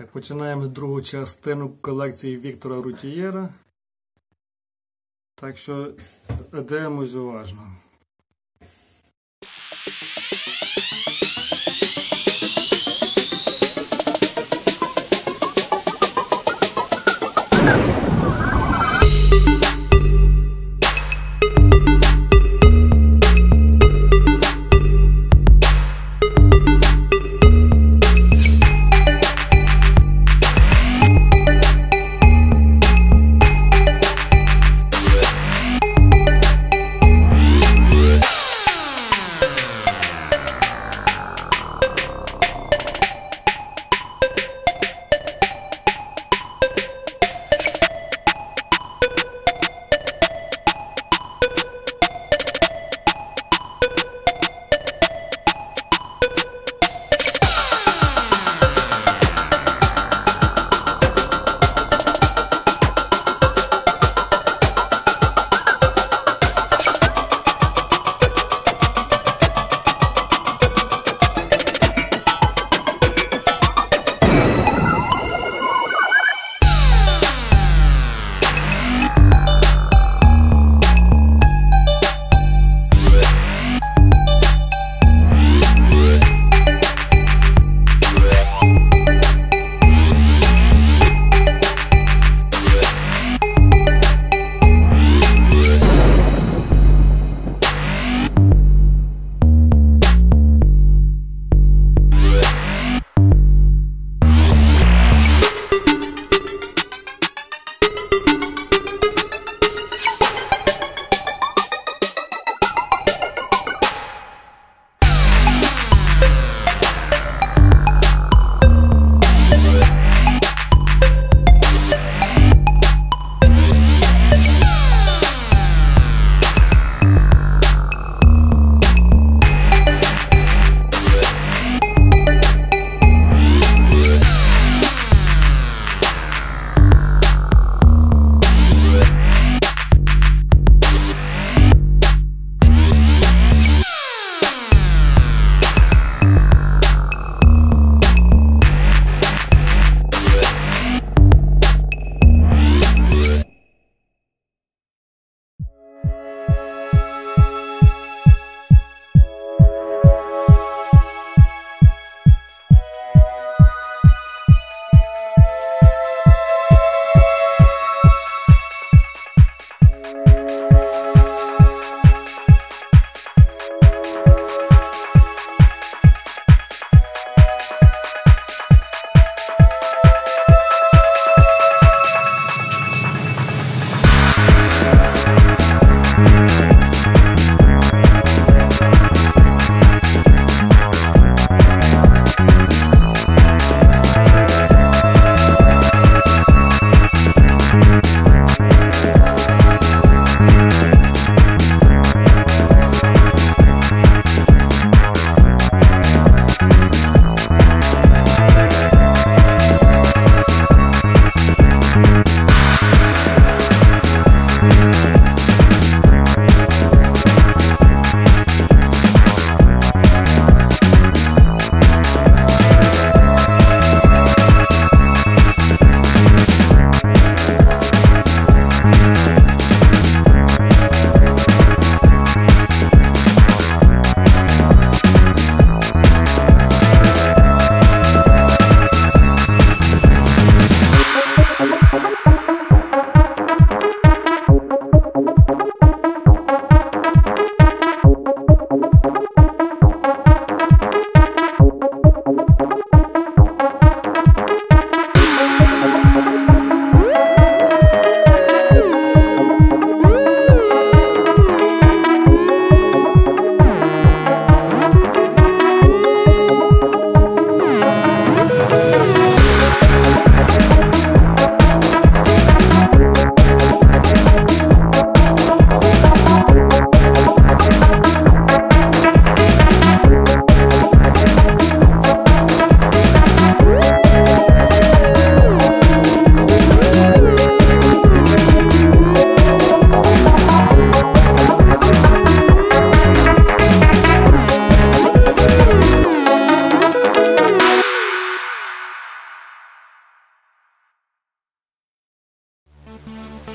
Так, починаємо другу частину колекції Віктора Рутієра. Так що дивимось уважно.